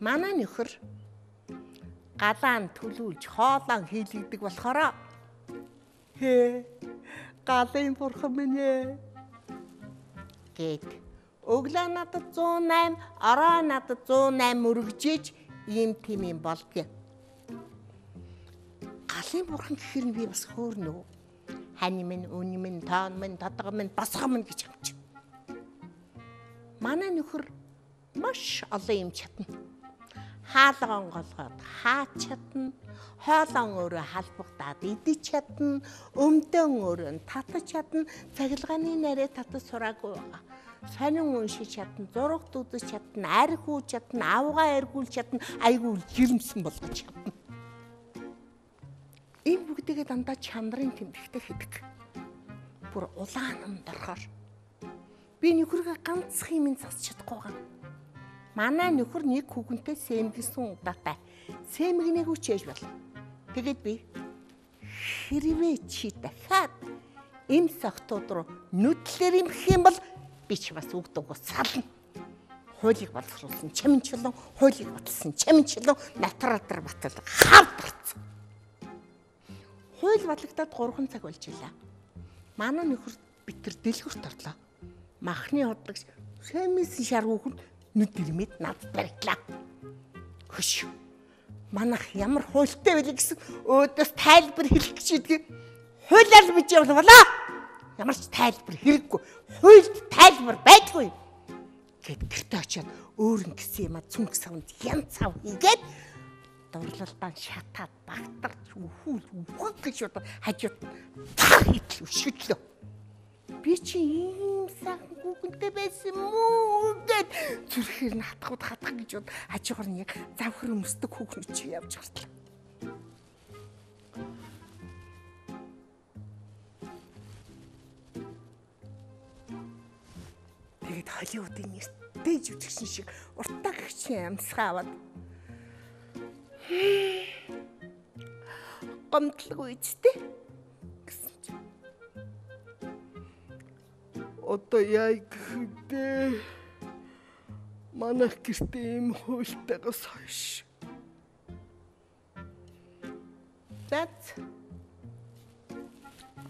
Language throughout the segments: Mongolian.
Манай нөхөр галаан төлүүлж хоолоо хийлгдэг болохоор хээ галын бурхан минь ээ гэд өглөө надад 108 ороо надад 108 өргөжиж ийм тийм юм болдгоо. Галын бурхан гэхэр нь би бас хөөрнө. Хань минь, үн минь, тоон минь, тодгоо минь, босгоо минь гэж амч. Манай нөхөр маш олон юм чадна. Хаалган голгоод хаач чадна. Хоолон өөрөө халбагдаад идэж чадна. Өмдөн өөрөө татаж чадна. Цахилгааны нарийн татаж сураагүй байгаа сонин уншиж чадна, зураг дуудаж чадна, арх хүү чадна, авгаа эргүүлж чадна, айгүй жирэмсэн болгож чадна. Энэ бүгдийгээ дандаа чанарын тэмдэгтэй хийдэг. Бүр улаан ном дорхоор. Би нөхөргөө ганцх юм засч чадахгүй байгаа. Манай нөхөр нэг хүүхэнтэй сэмгсэн удаатай. Сэмгнийг үчээж бол. Тэгэд би хэрвээ чи дахиад эм сахтууд руу нүдлэр имх юм бол би ч бас үгдэг сална. Хуулийг боловсруулсан чамин чулуун, хуулийг баталсан чамин чулуун натратар батал хавдарсан. Хууль батлагдаад 3 цаг болж илаа. Манай нөхөр битэр дэлгүрт орлоо. Махны худлагч Сэмисэн шар хүүхэн нүд ирмэд над барьлаа. Хөш. Манах ямар хуультай байлаа гэсэн өөдөөс тайлбар хэлэх гэж идэг. Хуулиар бич явлаа. Ямар ч тайлбар хэрэггүй. Хуульд тайлбар байдгүй. Гэт гэртээ очиод өөр нь гисэн юм а цүнх савнд ян цав хийгээд дурлалдаа шатаад багтарч үхүүл үхэг гэж хажууд таа хитл өшгөлөө. Би чи ийм сайхан хүүхэнтэй байсан мүү гэд зүрхээр нь хатгууд хатах гэж бод. Хажуугаар нь яг завхар өмсдөг хүүхнүүд чи явж гартлаа. Тэгээд Холливуудын нэртэй жүжигчин шиг уртаа гихчин амьсгаа аваад гомдлого үстэй Одоо яа гэхдээ манайх гэртээ ийм хуйлтайгаас хойш. That's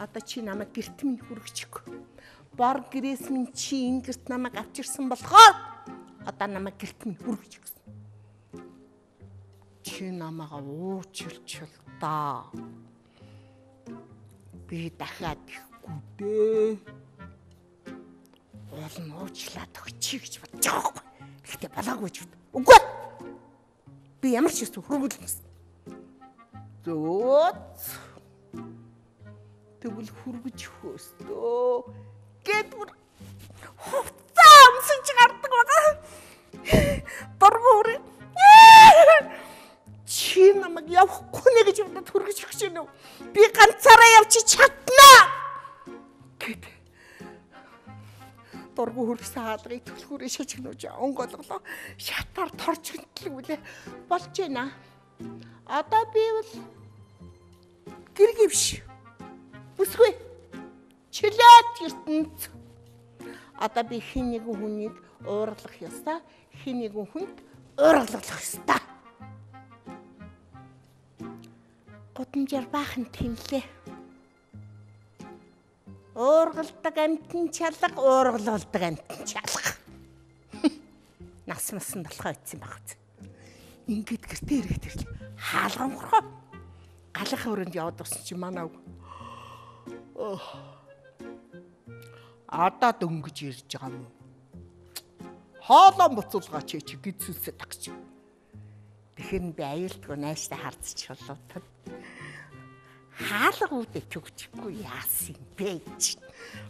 Одоо чи намайг гэрт минь хүргэчихгүй бор гэрээс минь чи энэ гэрт намайг авчирсан болохоор одоо намайг гэрт минь хүргэж өгсөн. Чи намайгаа уучилчил да. Би дахиад ихгүй дээ. Уул нь уучлаад өгчий гэж бодож байгаа байхгүй. Гэхдээ болоогүй ч үгүй. Би ямар ч юм хүргүүлнэ гэсэн. Зөөц. Тэгвэл хүргэж хөөстөө гээд бүр хувцаа өмсөж гардаг байгаа. Дургуур. Чи намайг явахгүй нэ гэж бодоод хүргэж өгч үү? Би ганцаараа явчих чаднаа. Гэт. Дургуур хүрсэн хаалгыг төлхүүрээ шажигнууж онгоолголоо. Шатаар торч гэнтлэг үлээ болж байна. Одоо би бол гэргивш. Бүсгүй чөлөөт ертөнц. Одоо би хин нэгэн хүнийг уурлах ёстой, хин нэгэн хүнд уурлах ёстой. Гудамжаар баахан тэмлээ. Уургалдаг амтэн чалга, уургалдаг амтэн чалга. Нас масан болохоо ицсэн баг. Ингээд гэртээ ирэхэд ирлээ. Хаалган хурхоо. Галынхаа өрөөнд яваад урсан чи. Ох одоо дөнгөж ирж байгаа юм. Хоолоо буцуулгаач чи гидсүүлсэ тагч. Тэгэхээр би аюултгүй найштай хардчих болоо. Хаалга үүдэ төгчихгүй яасан бэ чи.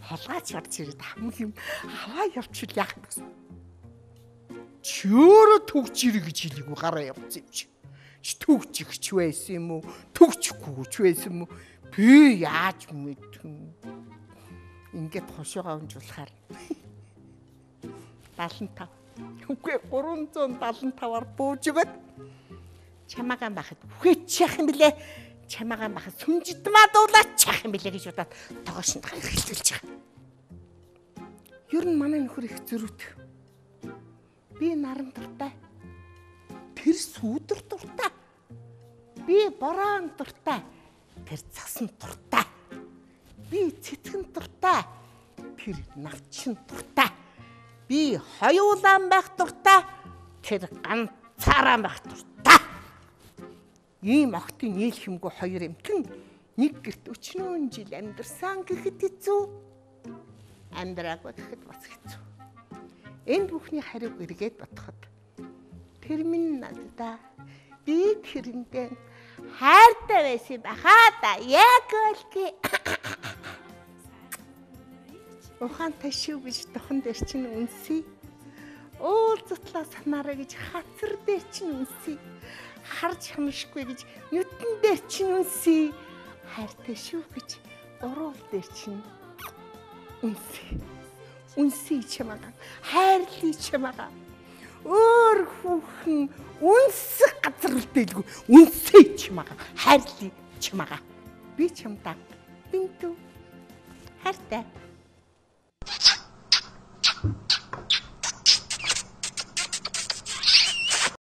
Холгаач орж ирээд хам юм аваа явчихвал яах вэ? Чөөрө төгч ирэх гэж хэлээгүй гараа явцсан юм чи. Чи төгчих ч байсан юм уу? Төгчихгүй ч байсан юм уу? Би яаж мэдэн? ингээд хошоогоо унжуулахаар 75. Үгүй 375-аар бууж өгöd чамаагаан бахад үхээч яах юм блэ? Чамаагаан бахад сүмжидмаа дуулаач яах юм блэ гэж удаад тогоошнд хэлүүлж байгаа. Ер нь манай нөхөр их зөрүүт. Би наран дуртай. тэр сүүдэр дуртай. Би борон дуртай. Тэр цасан дуртай. Би цэцгэн дуртай. Тэр навчин дуртай. Би хоёулаан байх дуртай. Тэр ганцаараа байх дуртай. Ийм охтын нийл хэмгүй хоёр эмтэн нэг герт өчнөө жил амьдарсан гэхэд хэцүү. Амьдраагүй гэхэд бас хэцүү. Энд бүхний хариуг эргээд бодоход тэр минь надад би тэрэндээ хайртай байсан баха да яг л Ухан ташив гэж тохон дээр чинь үнсий. Уулзтлаа санаараа гэж хацар дээр чинь үнсий. Харж хамшгүй гэж нүтэн дээр чинь үнсий. Хайртай шүү гэж уруул дээр чинь үнсий. Үнсий чамаа. Хайрлий чамаа. Өөр хүүхэн үнсэх газар үлдээлгүй. Үнсэй чамаа. Хайрлий чамаа. Би чамдаа бинтүү хайртай